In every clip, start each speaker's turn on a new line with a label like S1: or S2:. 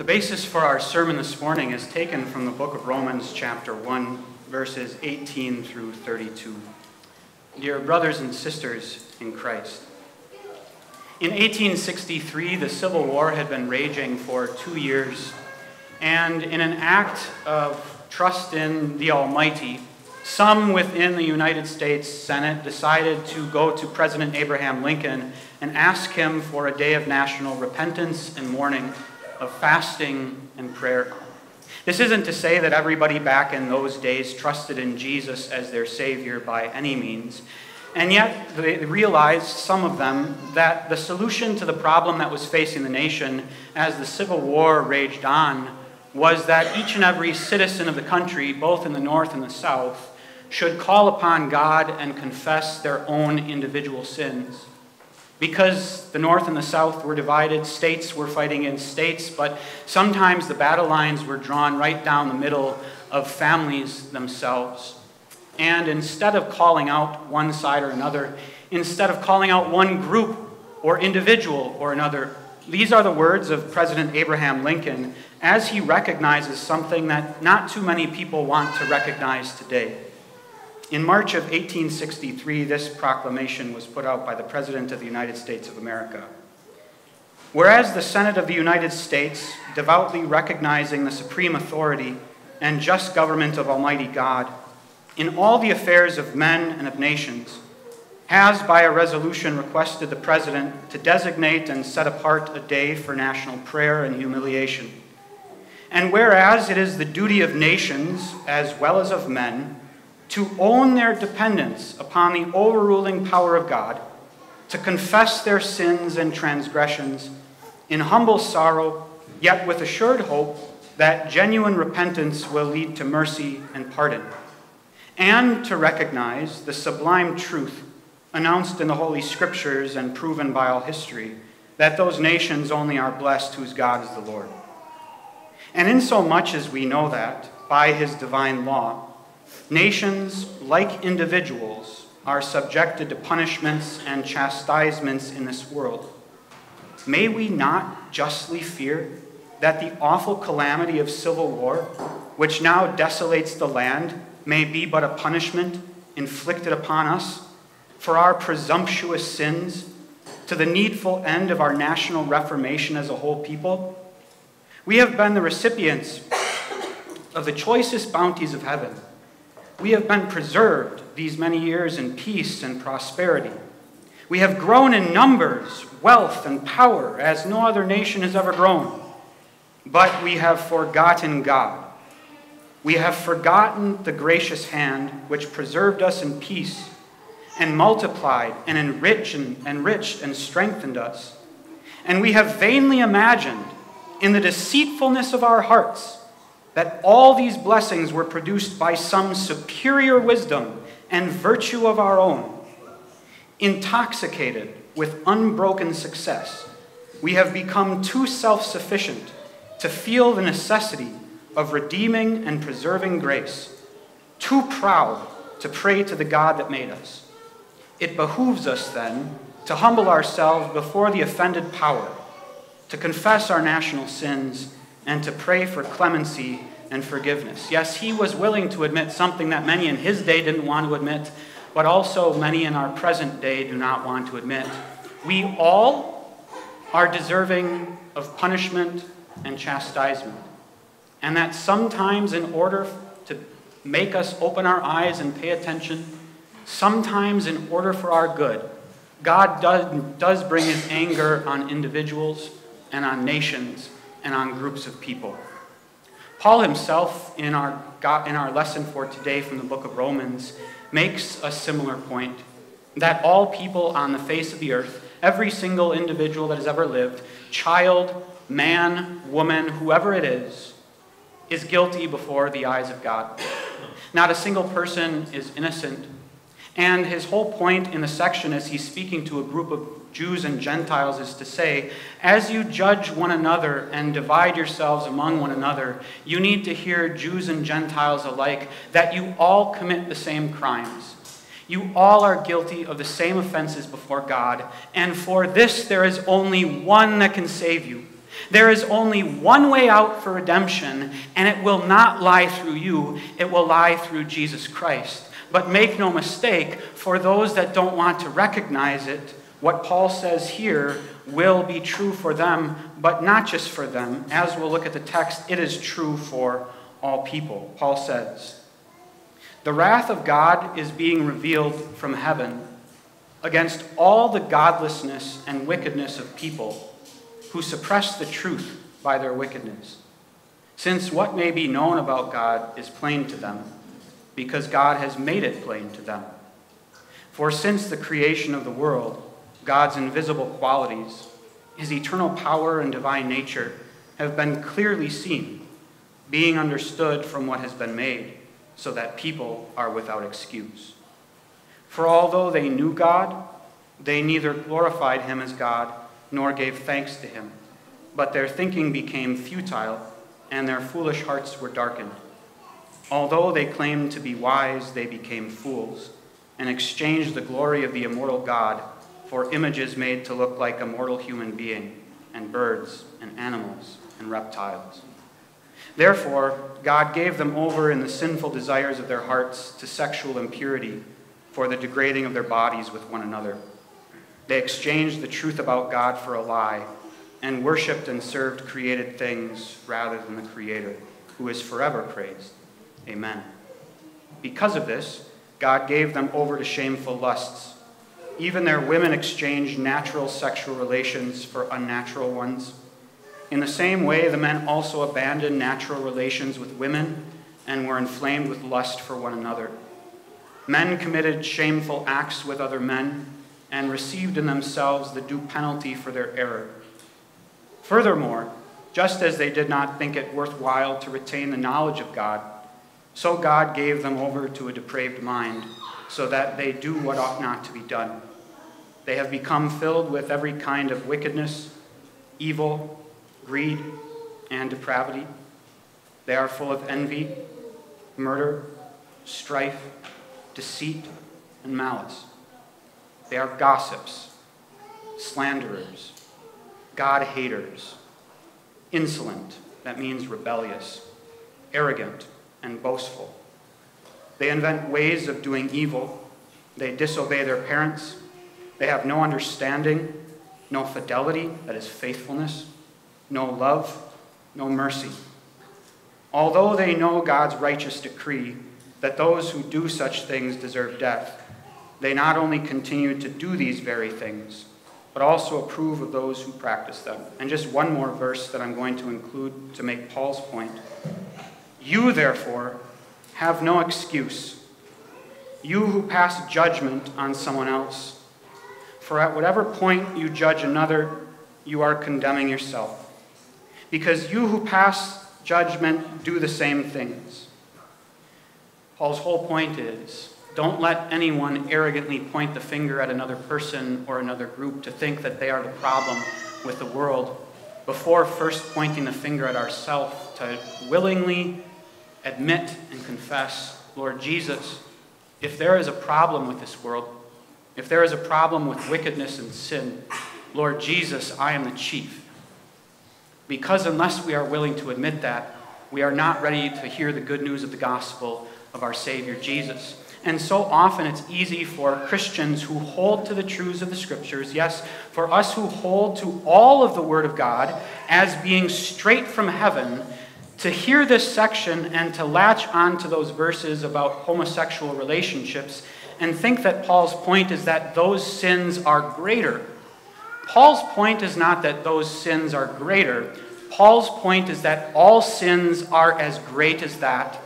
S1: The basis for our sermon this morning is taken from the book of Romans, chapter 1, verses 18 through 32. Dear brothers and sisters in Christ, in 1863, the Civil War had been raging for two years, and in an act of trust in the Almighty, some within the United States Senate decided to go to President Abraham Lincoln and ask him for a day of national repentance and mourning, of fasting and prayer. This isn't to say that everybody back in those days trusted in Jesus as their Savior by any means. And yet, they realized, some of them, that the solution to the problem that was facing the nation as the Civil War raged on was that each and every citizen of the country, both in the North and the South, should call upon God and confess their own individual sins. Because the North and the South were divided, states were fighting in states, but sometimes the battle lines were drawn right down the middle of families themselves. And instead of calling out one side or another, instead of calling out one group or individual or another, these are the words of President Abraham Lincoln as he recognizes something that not too many people want to recognize today. In March of 1863, this proclamation was put out by the President of the United States of America. Whereas the Senate of the United States, devoutly recognizing the supreme authority and just government of Almighty God, in all the affairs of men and of nations, has by a resolution requested the President to designate and set apart a day for national prayer and humiliation. And whereas it is the duty of nations as well as of men to own their dependence upon the overruling power of God, to confess their sins and transgressions in humble sorrow, yet with assured hope that genuine repentance will lead to mercy and pardon and to recognize the sublime truth announced in the Holy Scriptures and proven by all history that those nations only are blessed whose God is the Lord. And insomuch as we know that, by his divine law, nations, like individuals, are subjected to punishments and chastisements in this world, may we not justly fear that the awful calamity of civil war, which now desolates the land, may be but a punishment inflicted upon us for our presumptuous sins to the needful end of our national reformation as a whole people? We have been the recipients of the choicest bounties of heaven. We have been preserved these many years in peace and prosperity. We have grown in numbers, wealth, and power as no other nation has ever grown. But we have forgotten God we have forgotten the gracious hand which preserved us in peace and multiplied and enriched and, enriched and strengthened us. And we have vainly imagined in the deceitfulness of our hearts that all these blessings were produced by some superior wisdom and virtue of our own. Intoxicated with unbroken success, we have become too self sufficient to feel the necessity of redeeming and preserving grace, too proud to pray to the God that made us. It behooves us then to humble ourselves before the offended power, to confess our national sins, and to pray for clemency and forgiveness. Yes, he was willing to admit something that many in his day didn't want to admit, but also many in our present day do not want to admit. We all are deserving of punishment and chastisement. And that sometimes, in order to make us open our eyes and pay attention, sometimes, in order for our good, God does, does bring his anger on individuals and on nations and on groups of people. Paul himself, in our, in our lesson for today from the book of Romans, makes a similar point that all people on the face of the earth, every single individual that has ever lived, child, man, woman, whoever it is, is guilty before the eyes of God. Not a single person is innocent. And his whole point in the section, as he's speaking to a group of Jews and Gentiles, is to say, as you judge one another and divide yourselves among one another, you need to hear Jews and Gentiles alike that you all commit the same crimes. You all are guilty of the same offenses before God, and for this there is only one that can save you There is only one way out for redemption, and it will not lie through you, it will lie through Jesus Christ. But make no mistake, for those that don't want to recognize it, what Paul says here will be true for them, but not just for them. As we'll look at the text, it is true for all people. Paul says, The wrath of God is being revealed from heaven against all the godlessness and wickedness of people who suppress the truth by their wickedness. Since what may be known about God is plain to them, because God has made it plain to them. For since the creation of the world, God's invisible qualities, his eternal power and divine nature, have been clearly seen, being understood from what has been made, so that people are without excuse. For although they knew God, they neither glorified him as God nor gave thanks to him, but their thinking became futile, and their foolish hearts were darkened. Although they claimed to be wise, they became fools, and exchanged the glory of the immortal God for images made to look like a mortal human being, and birds, and animals, and reptiles. Therefore, God gave them over in the sinful desires of their hearts to sexual impurity for the degrading of their bodies with one another. They exchanged the truth about God for a lie and worshiped and served created things rather than the Creator, who is forever praised. Amen. Because of this, God gave them over to shameful lusts. Even their women exchanged natural sexual relations for unnatural ones. In the same way, the men also abandoned natural relations with women and were inflamed with lust for one another. Men committed shameful acts with other men and received in themselves the due penalty for their error. Furthermore, just as they did not think it worthwhile to retain the knowledge of God, so God gave them over to a depraved mind, so that they do what ought not to be done. They have become filled with every kind of wickedness, evil, greed, and depravity. They are full of envy, murder, strife, deceit, and malice. They are gossips, slanderers, God haters, insolent, that means rebellious, arrogant, and boastful. They invent ways of doing evil. They disobey their parents. They have no understanding, no fidelity, that is faithfulness, no love, no mercy. Although they know God's righteous decree that those who do such things deserve death, they not only continue to do these very things, but also approve of those who practice them. And just one more verse that I'm going to include to make Paul's point. You, therefore, have no excuse, you who pass judgment on someone else. For at whatever point you judge another, you are condemning yourself. Because you who pass judgment do the same things. Paul's whole point is don't let anyone arrogantly point the finger at another person or another group to think that they are the problem with the world before first pointing the finger at ourselves to willingly admit and confess, Lord Jesus, if there is a problem with this world, if there is a problem with wickedness and sin, Lord Jesus, I am the chief. Because unless we are willing to admit that, we are not ready to hear the good news of the gospel of our Savior Jesus. And so often it's easy for Christians who hold to the truths of the Scriptures, yes, for us who hold to all of the Word of God as being straight from heaven, to hear this section and to latch on to those verses about homosexual relationships and think that Paul's point is that those sins are greater. Paul's point is not that those sins are greater. Paul's point is that all sins are as great as that,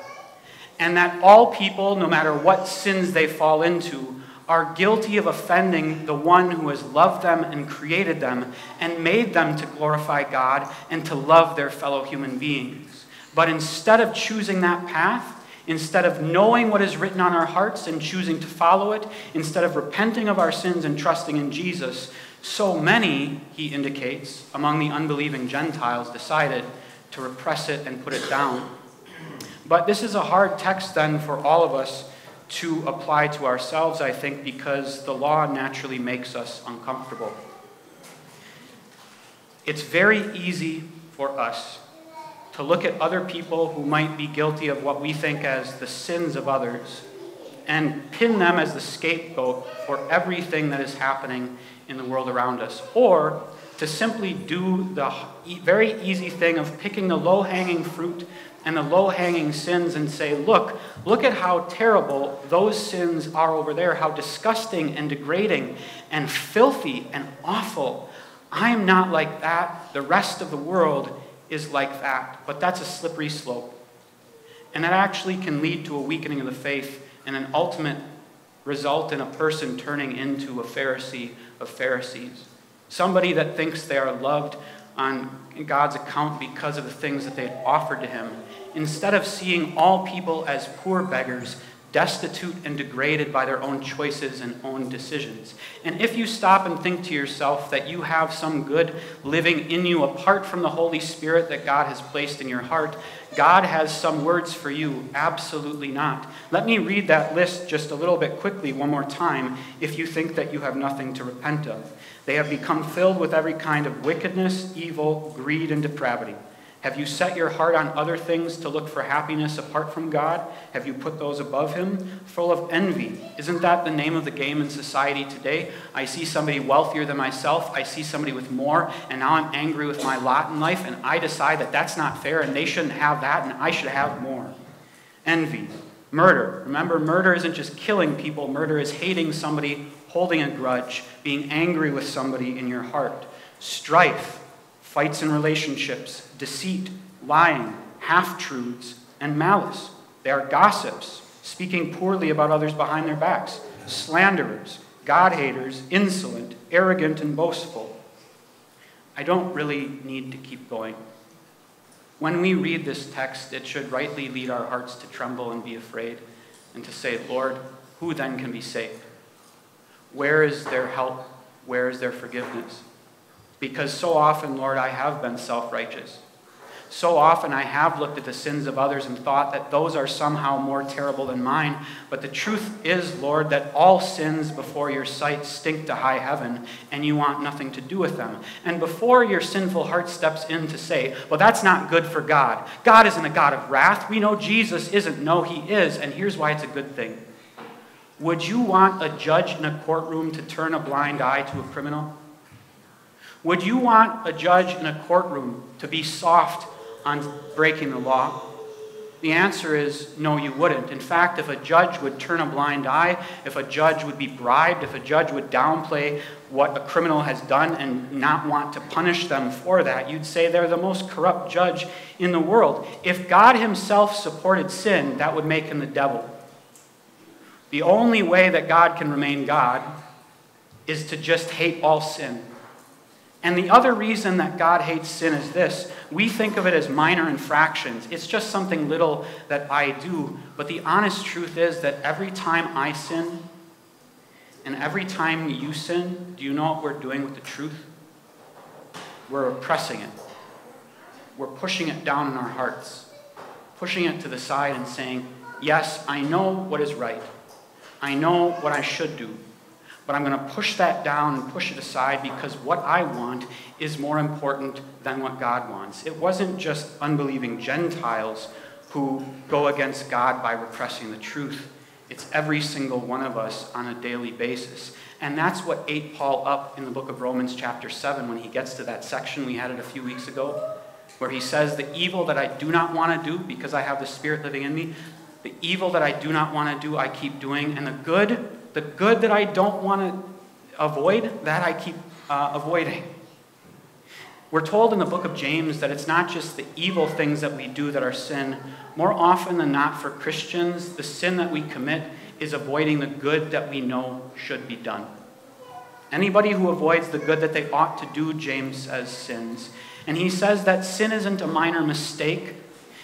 S1: and that all people, no matter what sins they fall into, are guilty of offending the one who has loved them and created them and made them to glorify God and to love their fellow human beings. But instead of choosing that path, instead of knowing what is written on our hearts and choosing to follow it, instead of repenting of our sins and trusting in Jesus, so many, he indicates, among the unbelieving Gentiles decided to repress it and put it down. But this is a hard text then for all of us to apply to ourselves, I think, because the law naturally makes us uncomfortable. It's very easy for us to look at other people who might be guilty of what we think as the sins of others and pin them as the scapegoat for everything that is happening in the world around us. Or to simply do the very easy thing of picking the low hanging fruit and the low hanging sins and say, look, look at how terrible those sins are over there, how disgusting and degrading and filthy and awful. I'm not like that. The rest of the world is like that. But that's a slippery slope. And that actually can lead to a weakening of the faith and an ultimate result in a person turning into a Pharisee of Pharisees. Somebody that thinks they are loved on God's account because of the things that they had offered to him, instead of seeing all people as poor beggars destitute and degraded by their own choices and own decisions. And if you stop and think to yourself that you have some good living in you apart from the Holy Spirit that God has placed in your heart, God has some words for you. Absolutely not. Let me read that list just a little bit quickly one more time if you think that you have nothing to repent of. They have become filled with every kind of wickedness, evil, greed, and depravity. Have you set your heart on other things to look for happiness apart from God? Have you put those above Him? Full of envy. Isn't that the name of the game in society today? I see somebody wealthier than myself. I see somebody with more, and now I'm angry with my lot in life, and I decide that that's not fair, and they shouldn't have that, and I should have more. Envy. Murder. Remember, murder isn't just killing people, murder is hating somebody, holding a grudge, being angry with somebody in your heart. Strife fights in relationships, deceit, lying, half truths, and malice. They are gossips, speaking poorly about others behind their backs, slanderers, God haters, insolent, arrogant, and boastful. I don't really need to keep going. When we read this text, it should rightly lead our hearts to tremble and be afraid and to say, Lord, who then can be saved? Where is their help? Where is their forgiveness? Because so often, Lord, I have been self righteous. So often I have looked at the sins of others and thought that those are somehow more terrible than mine. But the truth is, Lord, that all sins before your sight stink to high heaven, and you want nothing to do with them. And before your sinful heart steps in to say, well, that's not good for God. God isn't a God of wrath. We know Jesus isn't. No, he is. And here's why it's a good thing. Would you want a judge in a courtroom to turn a blind eye to a criminal? Would you want a judge in a courtroom to be soft on breaking the law? The answer is no, you wouldn't. In fact, if a judge would turn a blind eye, if a judge would be bribed, if a judge would downplay what a criminal has done and not want to punish them for that, you'd say they're the most corrupt judge in the world. If God Himself supported sin, that would make Him the devil. The only way that God can remain God is to just hate all sin and the other reason that God hates sin is this we think of it as minor infractions. It's just something little that I do. But the honest truth is that every time I sin, and every time you sin, do you know what we're doing with the truth? We're oppressing it. We're pushing it down in our hearts, pushing it to the side and saying, Yes, I know what is right. I know what I should do. But I'm going to push that down and push it aside because what I want is more important than what God wants. It wasn't just unbelieving Gentiles who go against God by repressing the truth. It's every single one of us on a daily basis. And that's what ate Paul up in the book of Romans, chapter 7, when he gets to that section we had it a few weeks ago, where he says, The evil that I do not want to do because I have the Spirit living in me, the evil that I do not want to do, I keep doing, and the good the good that I don't want to avoid, that I keep uh, avoiding. We're told in the book of James that it's not just the evil things that we do that are sin. More often than not, for Christians, the sin that we commit is avoiding the good that we know should be done. Anybody who avoids the good that they ought to do, James says, sins. And he says that sin isn't a minor mistake,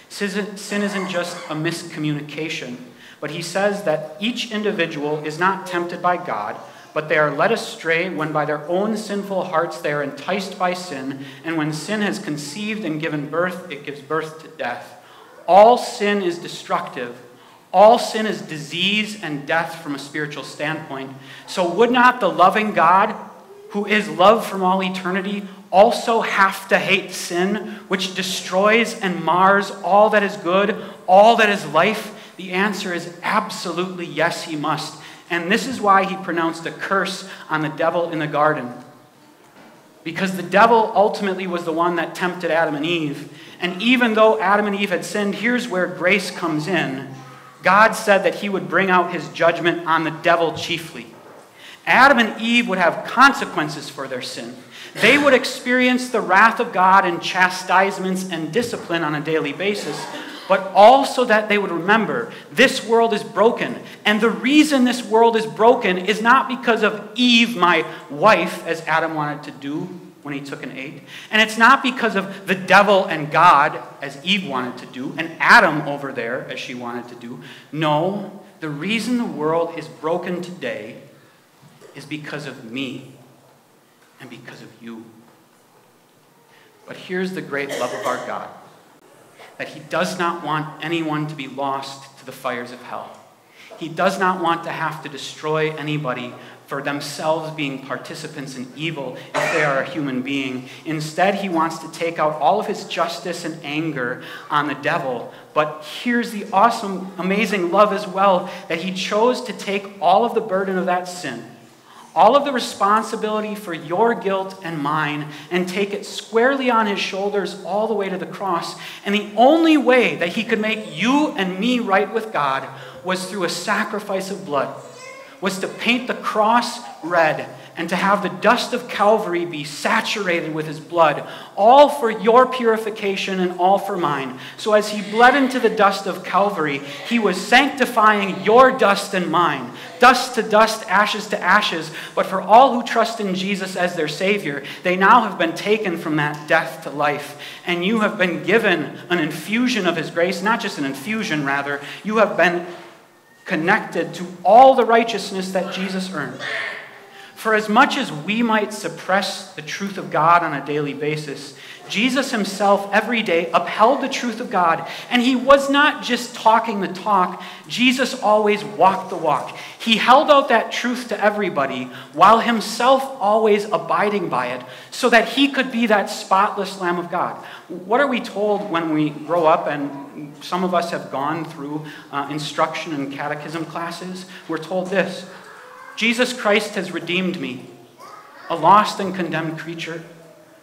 S1: sin isn't just a miscommunication. But he says that each individual is not tempted by God, but they are led astray when by their own sinful hearts they are enticed by sin, and when sin has conceived and given birth, it gives birth to death. All sin is destructive. All sin is disease and death from a spiritual standpoint. So, would not the loving God, who is love from all eternity, also have to hate sin, which destroys and mars all that is good, all that is life? The answer is absolutely yes, he must. And this is why he pronounced a curse on the devil in the garden. Because the devil ultimately was the one that tempted Adam and Eve. And even though Adam and Eve had sinned, here's where grace comes in. God said that he would bring out his judgment on the devil chiefly. Adam and Eve would have consequences for their sin. They would experience the wrath of God and chastisements and discipline on a daily basis, but also that they would remember this world is broken. And the reason this world is broken is not because of Eve, my wife, as Adam wanted to do when he took an ate. And it's not because of the devil and God, as Eve wanted to do, and Adam over there, as she wanted to do. No, the reason the world is broken today is because of me and because of you. But here's the great love of our God that He does not want anyone to be lost to the fires of hell. He does not want to have to destroy anybody for themselves being participants in evil if they are a human being. Instead, he wants to take out all of his justice and anger on the devil. But here's the awesome, amazing love as well that he chose to take all of the burden of that sin all of the responsibility for your guilt and mine and take it squarely on his shoulders all the way to the cross. And the only way that he could make you and me right with God was through a sacrifice of blood, was to paint the cross red and to have the dust of Calvary be saturated with his blood, all for your purification and all for mine. So as he bled into the dust of Calvary, he was sanctifying your dust and mine, dust to dust, ashes to ashes. But for all who trust in Jesus as their Savior, they now have been taken from that death to life. And you have been given an infusion of his grace, not just an infusion, rather, you have been connected to all the righteousness that Jesus earned. For as much as we might suppress the truth of God on a daily basis, Jesus himself every day upheld the truth of God. And he was not just talking the talk, Jesus always walked the walk. He held out that truth to everybody while himself always abiding by it so that he could be that spotless Lamb of God. What are we told when we grow up? And some of us have gone through uh, instruction and catechism classes. We're told this Jesus Christ has redeemed me, a lost and condemned creature,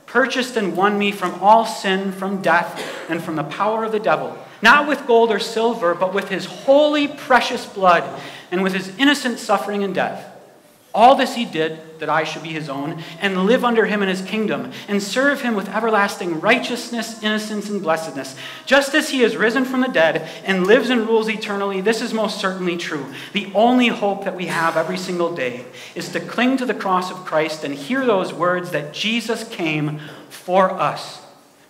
S1: purchased and won me from all sin, from death, and from the power of the devil, not with gold or silver, but with his holy, precious blood, and with his innocent suffering and death. All this he did that I should be his own, and live under him in his kingdom, and serve him with everlasting righteousness, innocence, and blessedness. Just as he has risen from the dead and lives and rules eternally, this is most certainly true. The only hope that we have every single day is to cling to the cross of Christ and hear those words that Jesus came for us.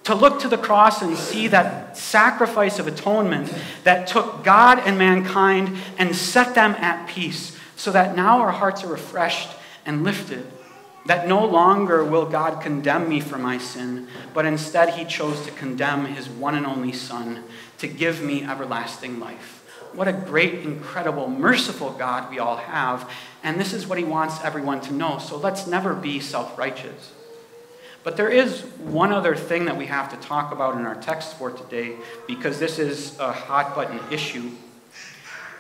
S1: To look to the cross and see that sacrifice of atonement that took God and mankind and set them at peace so that now our hearts are refreshed and lifted. That no longer will God condemn me for my sin, but instead he chose to condemn his one and only Son to give me everlasting life. What a great, incredible, merciful God we all have. And this is what he wants everyone to know. So let's never be self righteous. But there is one other thing that we have to talk about in our text for today because this is a hot button issue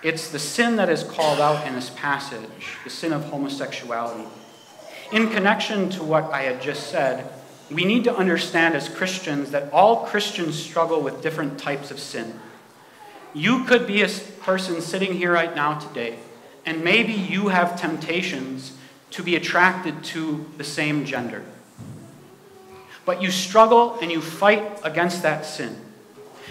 S1: it's the sin that is called out in this passage, the sin of homosexuality. In connection to what I had just said, we need to understand as Christians that all Christians struggle with different types of sin. You could be a person sitting here right now today, and maybe you have temptations to be attracted to the same gender. But you struggle and you fight against that sin.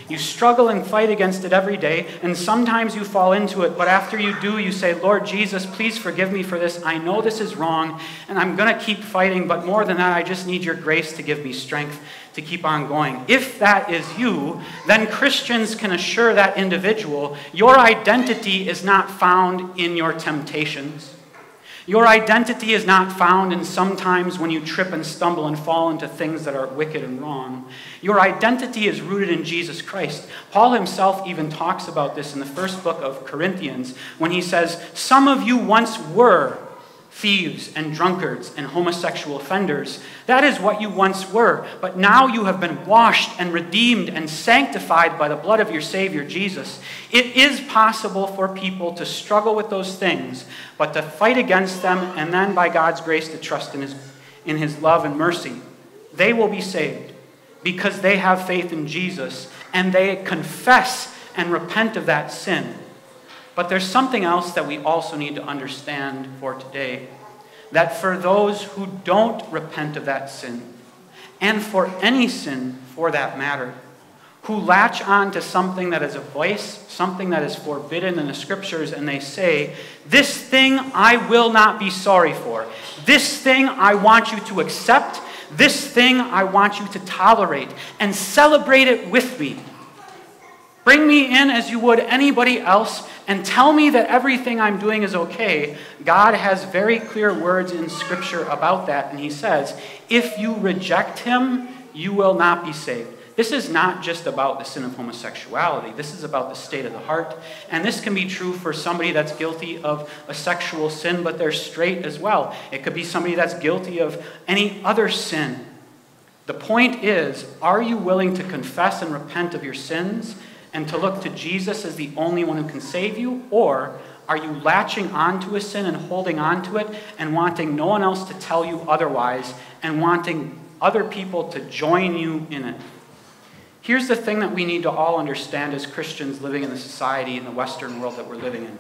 S1: You struggle and fight against it every day, and sometimes you fall into it, but after you do, you say, Lord Jesus, please forgive me for this. I know this is wrong, and I'm going to keep fighting, but more than that, I just need your grace to give me strength to keep on going. If that is you, then Christians can assure that individual your identity is not found in your temptations. Your identity is not found in sometimes when you trip and stumble and fall into things that are wicked and wrong. Your identity is rooted in Jesus Christ. Paul himself even talks about this in the first book of Corinthians when he says, Some of you once were thieves and drunkards and homosexual offenders. That is what you once were, but now you have been washed and redeemed and sanctified by the blood of your Savior Jesus. It is possible for people to struggle with those things, but to fight against them and then, by God's grace, to trust in His, in his love and mercy. They will be saved because they have faith in Jesus and they confess and repent of that sin. But there's something else that we also need to understand for today that for those who don't repent of that sin, and for any sin for that matter, who latch on to something that is a vice, something that is forbidden in the scriptures, and they say, This thing I will not be sorry for. This thing I want you to accept. This thing I want you to tolerate and celebrate it with me. Bring me in as you would anybody else and tell me that everything I'm doing is okay. God has very clear words in Scripture about that, and He says, if you reject Him, you will not be saved. This is not just about the sin of homosexuality. This is about the state of the heart. And this can be true for somebody that's guilty of a sexual sin, but they're straight as well. It could be somebody that's guilty of any other sin. The point is are you willing to confess and repent of your sins and to look to Jesus as the only one who can save you? Or are you latching onto a sin and holding on to it and wanting no one else to tell you otherwise and wanting other people to join you in it? Here's the thing that we need to all understand as Christians living in the society in the Western world that we're living in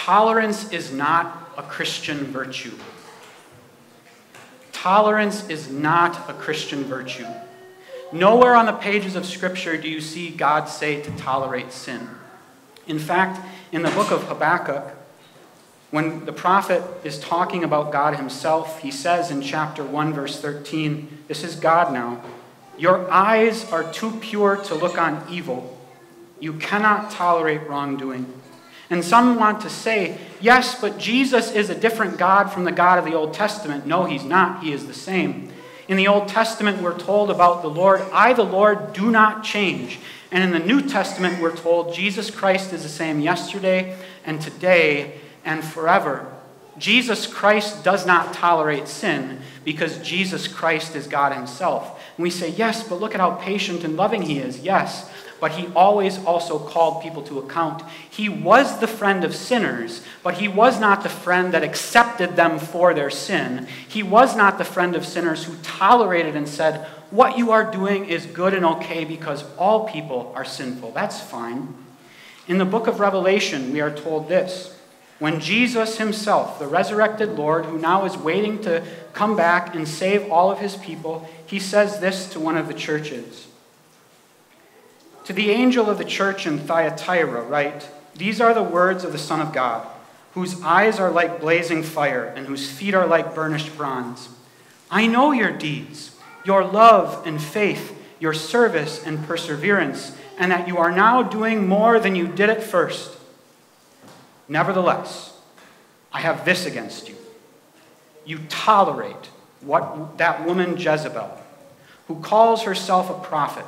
S1: tolerance is not a Christian virtue. Tolerance is not a Christian virtue. Nowhere on the pages of Scripture do you see God say to tolerate sin. In fact, in the book of Habakkuk, when the prophet is talking about God himself, he says in chapter 1, verse 13, This is God now. Your eyes are too pure to look on evil. You cannot tolerate wrongdoing. And some want to say, yes, but Jesus is a different God from the God of the Old Testament. No, he's not. He is the same. In the Old Testament, we're told about the Lord, I, the Lord, do not change. And in the New Testament, we're told Jesus Christ is the same yesterday and today and forever. Jesus Christ does not tolerate sin because Jesus Christ is God Himself. And we say, yes, but look at how patient and loving He is. Yes, but he always also called people to account. He was the friend of sinners, but he was not the friend that accepted them for their sin. He was not the friend of sinners who tolerated and said, What you are doing is good and okay because all people are sinful. That's fine. In the book of Revelation, we are told this. When Jesus himself, the resurrected Lord, who now is waiting to come back and save all of his people, he says this to one of the churches. To the angel of the church in Thyatira, write These are the words of the Son of God, whose eyes are like blazing fire and whose feet are like burnished bronze. I know your deeds, your love and faith, your service and perseverance, and that you are now doing more than you did at first. Nevertheless, I have this against you. You tolerate what that woman Jezebel, who calls herself a prophet,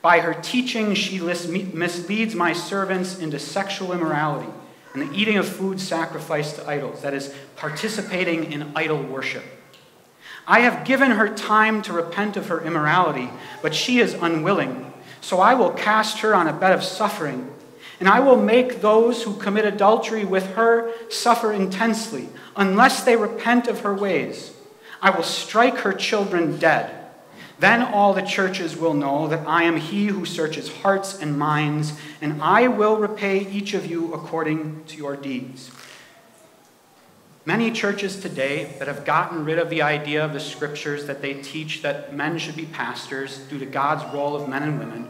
S1: by her teaching, she misleads my servants into sexual immorality and the eating of food sacrificed to idols, that is, participating in idol worship. I have given her time to repent of her immorality, but she is unwilling. So I will cast her on a bed of suffering, and I will make those who commit adultery with her suffer intensely, unless they repent of her ways. I will strike her children dead then all the churches will know that I am he who searches hearts and minds, and I will repay each of you according to your deeds. Many churches today that have gotten rid of the idea of the scriptures that they teach that men should be pastors due to God's role of men and women,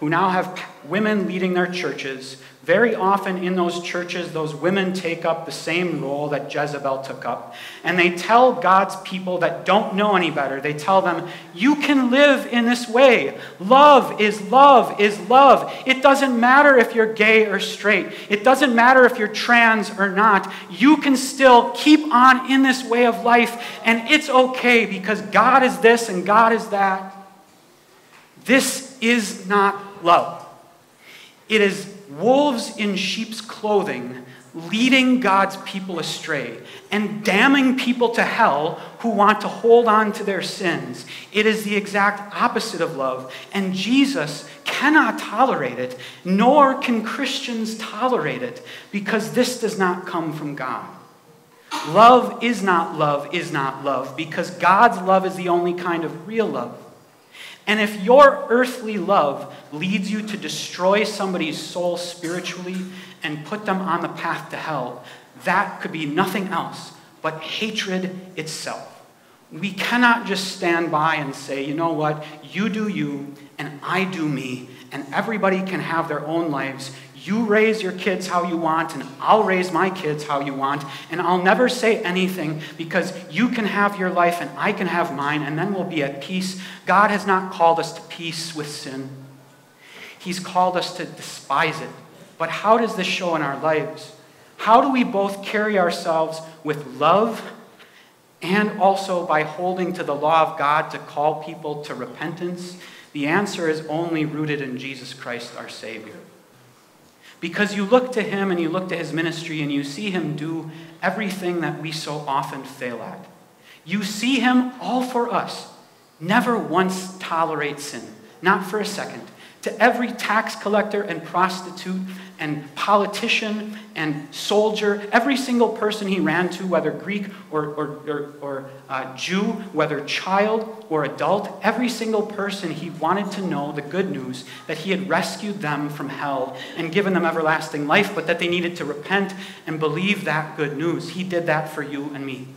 S1: who now have women leading their churches, very often in those churches, those women take up the same role that Jezebel took up. And they tell God's people that don't know any better, they tell them, You can live in this way. Love is love is love. It doesn't matter if you're gay or straight, it doesn't matter if you're trans or not. You can still keep on in this way of life, and it's okay because God is this and God is that. This is not love. It is wolves in sheep's clothing leading God's people astray and damning people to hell who want to hold on to their sins. It is the exact opposite of love, and Jesus cannot tolerate it, nor can Christians tolerate it, because this does not come from God. Love is not love, is not love, because God's love is the only kind of real love. And if your earthly love leads you to destroy somebody's soul spiritually and put them on the path to hell, that could be nothing else but hatred itself. We cannot just stand by and say, you know what, you do you and I do me, and everybody can have their own lives. You raise your kids how you want, and I'll raise my kids how you want, and I'll never say anything because you can have your life and I can have mine, and then we'll be at peace. God has not called us to peace with sin, He's called us to despise it. But how does this show in our lives? How do we both carry ourselves with love and also by holding to the law of God to call people to repentance? The answer is only rooted in Jesus Christ, our Savior. Because you look to him and you look to his ministry and you see him do everything that we so often fail at. You see him all for us, never once tolerate sin, not for a second to every tax collector and prostitute and politician and soldier, every single person he ran to, whether Greek or, or, or, or uh, Jew, whether child or adult, every single person he wanted to know the good news that he had rescued them from hell and given them everlasting life, but that they needed to repent and believe that good news. He did that for you and me.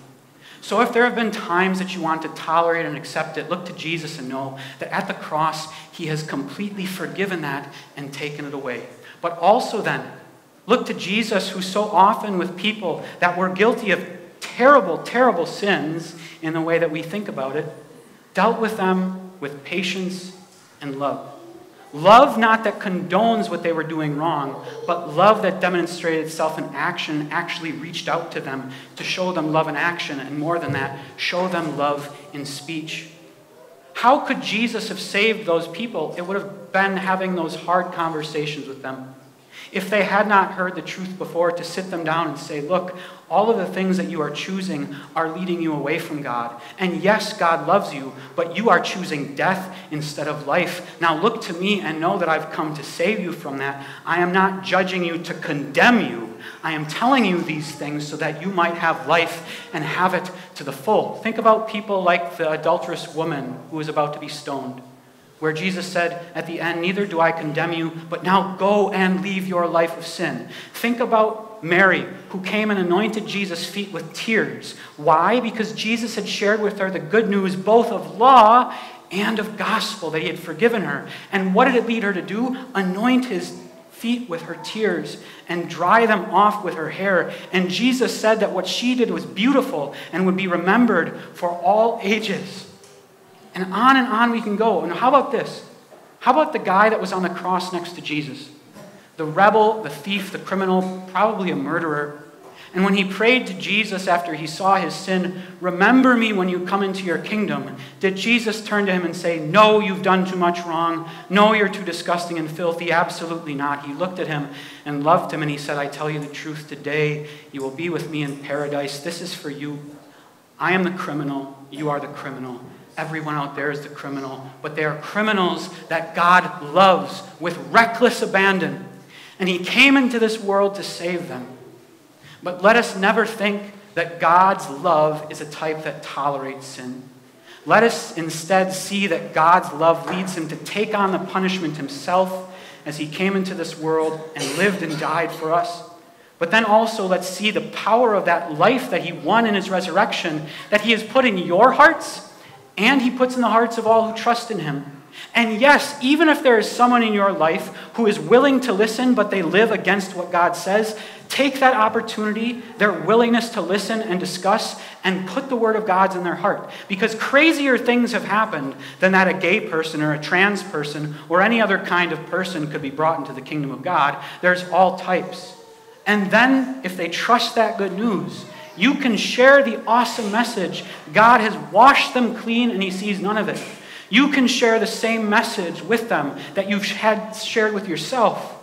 S1: So if there have been times that you want to tolerate and accept it, look to Jesus and know that at the cross, he has completely forgiven that and taken it away. But also then, look to Jesus, who so often with people that were guilty of terrible, terrible sins in the way that we think about it, dealt with them with patience and love. Love not that condones what they were doing wrong, but love that demonstrated itself in action, actually reached out to them to show them love in action, and more than that, show them love in speech. How could Jesus have saved those people? It would have been having those hard conversations with them. If they had not heard the truth before, to sit them down and say, Look, all of the things that you are choosing are leading you away from God. And yes, God loves you, but you are choosing death instead of life. Now look to me and know that I've come to save you from that. I am not judging you to condemn you. I am telling you these things so that you might have life and have it to the full. Think about people like the adulterous woman who was about to be stoned where Jesus said at the end, Neither do I condemn you, but now go and leave your life of sin. Think about Mary, who came and anointed Jesus' feet with tears. Why? Because Jesus had shared with her the good news both of law and of gospel that he had forgiven her. And what did it lead her to do? Anoint his feet with her tears and dry them off with her hair. And Jesus said that what she did was beautiful and would be remembered for all ages. And on and on we can go. And how about this? How about the guy that was on the cross next to Jesus? The rebel, the thief, the criminal, probably a murderer. And when he prayed to Jesus after he saw his sin, Remember me when you come into your kingdom, did Jesus turn to him and say, No, you've done too much wrong. No, you're too disgusting and filthy. Absolutely not. He looked at him and loved him and he said, I tell you the truth today, you will be with me in paradise. This is for you. I am the criminal, you are the criminal. Everyone out there is the criminal, but they are criminals that God loves with reckless abandon. And He came into this world to save them. But let us never think that God's love is a type that tolerates sin. Let us instead see that God's love leads Him to take on the punishment Himself as He came into this world and lived and died for us. But then also, let's see the power of that life that He won in His resurrection, that He has put in your hearts and he puts in the hearts of all who trust in him. And yes, even if there is someone in your life who is willing to listen, but they live against what God says, take that opportunity, their willingness to listen and discuss, and put the word of God's in their heart. Because crazier things have happened than that a gay person or a trans person or any other kind of person could be brought into the kingdom of God. There's all types. And then, if they trust that good news, you can share the awesome message. God has washed them clean and he sees none of it. You can share the same message with them that you've had shared with yourself.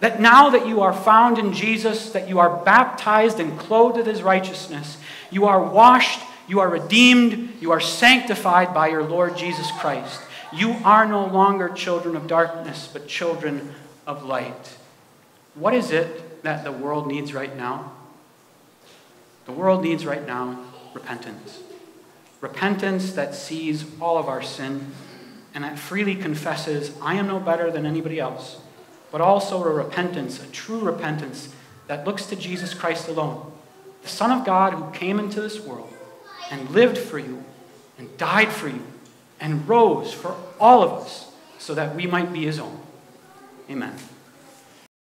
S1: That now that you are found in Jesus, that you are baptized and clothed with his righteousness, you are washed, you are redeemed, you are sanctified by your Lord Jesus Christ. You are no longer children of darkness, but children of light. What is it that the world needs right now? The world needs right now repentance. Repentance that sees all of our sin and that freely confesses, I am no better than anybody else, but also a repentance, a true repentance that looks to Jesus Christ alone, the Son of God who came into this world and lived for you and died for you and rose for all of us so that we might be his own. Amen.